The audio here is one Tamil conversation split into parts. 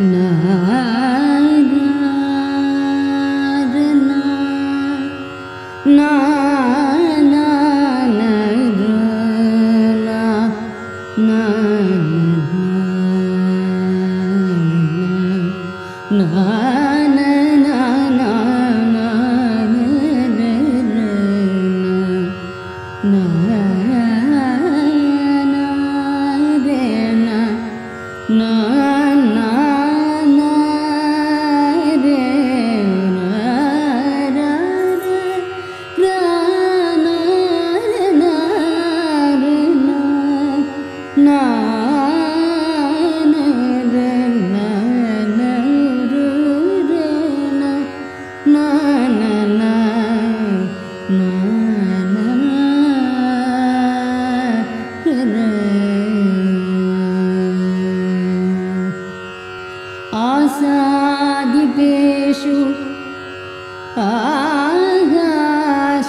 न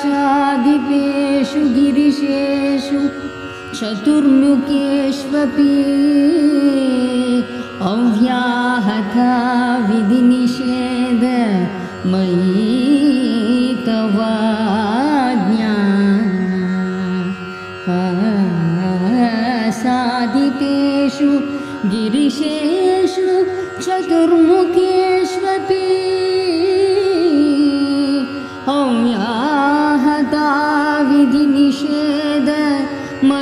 शादिकेषु गिरिशेषु चतुर्मुखेष्वपि अव्याहता विधिनिषेध मयि तवा ज्ञा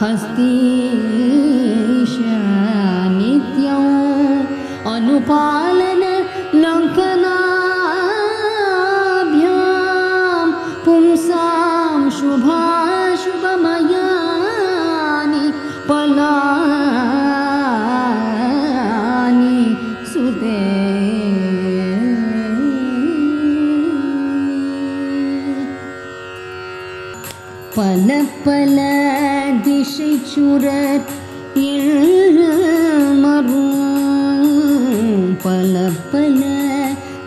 हस्तिष नित्यम् अनुपालनलङ्कनाभ्यां पुरुषां शुभाशुभमयानि पला பல பல திசை சுரர் மரும் பல பல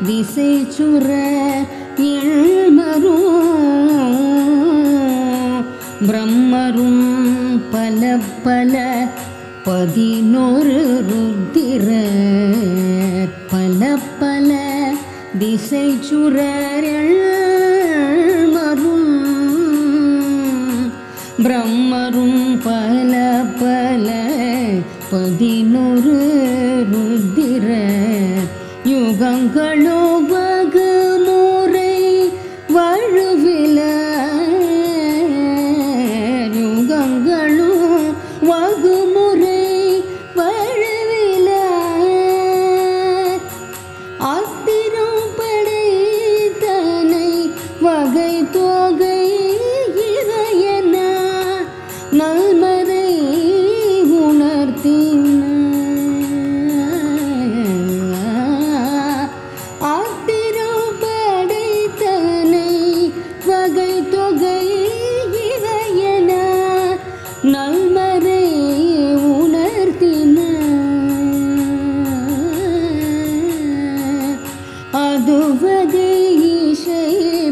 திசை சுரர் மரும் பிரம்மரும் பல பல பதினோரு ருத்திர பல பல திசை சுரர் பிரம்மரும் பல பல பதினொரு ருத்திர யுகங்கள்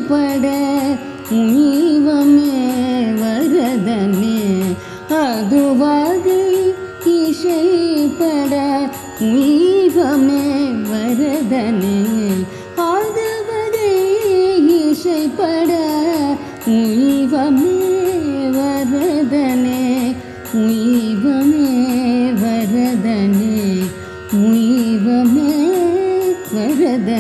பட முனிவமே வரதனே அதுவாக இசைப்பட முனிவமே வரதனே அதுவக இசைப்பட முனிவமே வரதனே முனிவமே வரதனே முனிவமே வரதனே